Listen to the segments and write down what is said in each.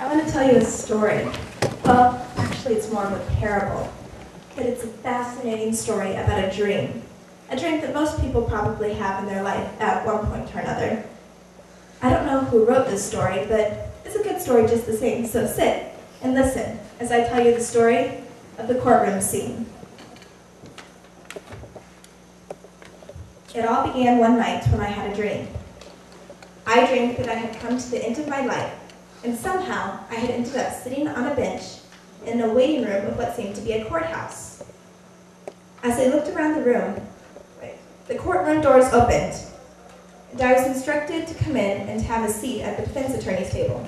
I want to tell you a story. Well, actually, it's more of a parable. But it's a fascinating story about a dream. A dream that most people probably have in their life at one point or another. I don't know who wrote this story, but it's a good story just the same. So sit and listen as I tell you the story of the courtroom scene. It all began one night when I had a dream. I dreamed that I had come to the end of my life, and somehow I had ended up sitting on a bench in a waiting room of what seemed to be a courthouse. As I looked around the room, the courtroom doors opened, and I was instructed to come in and have a seat at the defense attorney's table.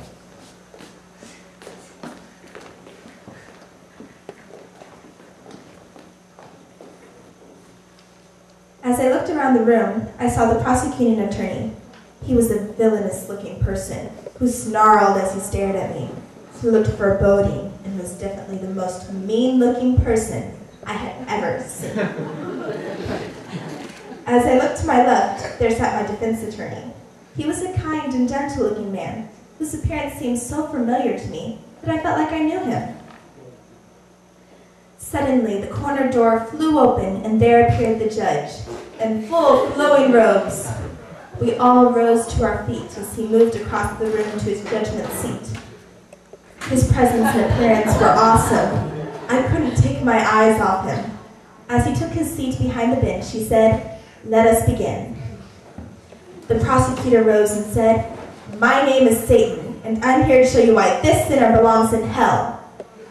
As I looked around the room, I saw the prosecuting attorney. He was a villainous looking person who snarled as he stared at me. He looked foreboding and was definitely the most mean looking person I had ever seen. As I looked to my left, there sat my defense attorney. He was a kind and gentle looking man whose appearance seemed so familiar to me that I felt like I knew him. Suddenly, the corner door flew open, and there appeared the judge, in full flowing robes. We all rose to our feet as he moved across the room to his judgment seat. His presence and appearance were awesome. I couldn't take my eyes off him. As he took his seat behind the bench, he said, Let us begin. The prosecutor rose and said, My name is Satan, and I'm here to show you why this sinner belongs in hell.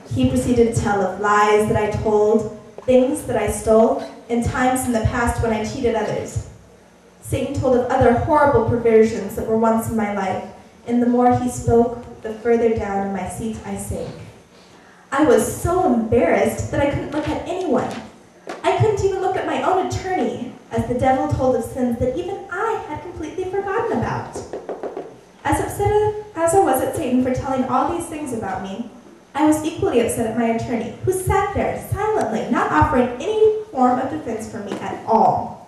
He proceeded to tell of lies that I told, things that I stole, and times in the past when I cheated others. Satan told of other horrible perversions that were once in my life, and the more he spoke, the further down in my seat I sank. I was so embarrassed that I couldn't look at anyone. I couldn't even look at my own attorney, as the devil told of sins that even I had completely forgotten about. As upset as I was at Satan for telling all these things about me, I was equally upset at my attorney, who sat there silently, not offering any form of defense for me at all.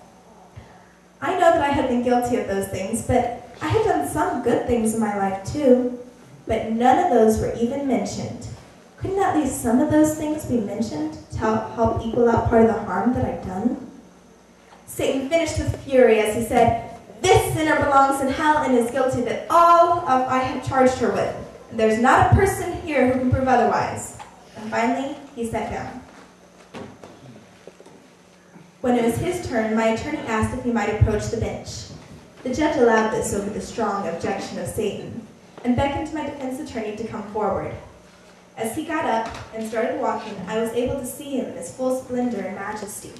I know that I had been guilty of those things, but I had done some good things in my life too. But none of those were even mentioned. Couldn't at least some of those things be mentioned to help equal out part of the harm that I'd done? Satan finished with fury as he said, This sinner belongs in hell and is guilty of all of I have charged her with. There's not a person here who can prove otherwise. And finally, he sat down. When it was his turn, my attorney asked if he might approach the bench. The judge allowed this over the strong objection of Satan, and beckoned my defense attorney to come forward. As he got up and started walking, I was able to see him in his full splendor and majesty.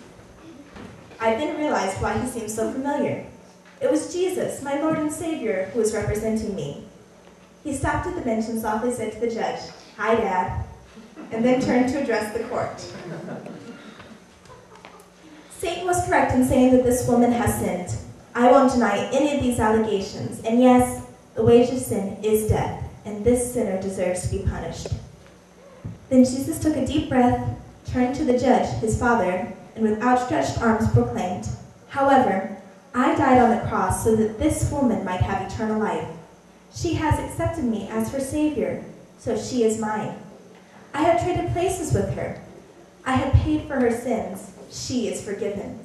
I then realized why he seemed so familiar. It was Jesus, my Lord and Savior, who was representing me. He stopped at the bench and softly said to the judge, Hi, Dad, and then turned to address the court. Satan was correct in saying that this woman has sinned. I won't deny any of these allegations, and yes, the wage of sin is death, and this sinner deserves to be punished. Then Jesus took a deep breath, turned to the judge, his father, and with outstretched arms proclaimed, However, I died on the cross so that this woman might have eternal life. She has accepted me as her Savior, so she is mine. I have traded places with her. I have paid for her sins. She is forgiven.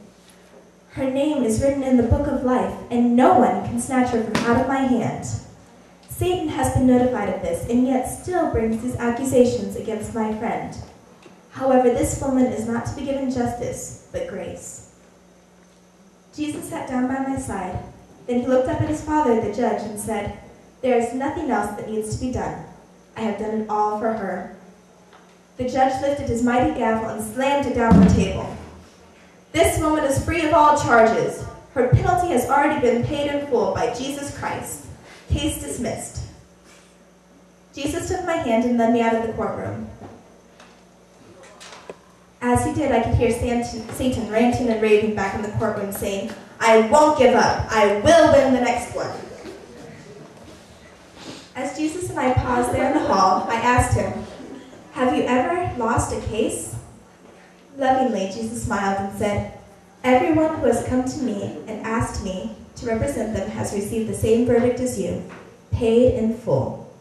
Her name is written in the book of life, and no one can snatch her from out of my hand. Satan has been notified of this, and yet still brings these accusations against my friend. However, this woman is not to be given justice, but grace. Jesus sat down by my side. Then he looked up at his father, the judge, and said, there is nothing else that needs to be done. I have done it all for her. The judge lifted his mighty gavel and slammed it down on the table. This woman is free of all charges. Her penalty has already been paid in full by Jesus Christ. Case dismissed. Jesus took my hand and led me out of the courtroom. As he did, I could hear Satan ranting and raving back in the courtroom, saying, I won't give up. I will win the next one. As Jesus and I paused there in the hall, I asked him, Have you ever lost a case? Lovingly, Jesus smiled and said, Everyone who has come to me and asked me to represent them has received the same verdict as you, paid in full.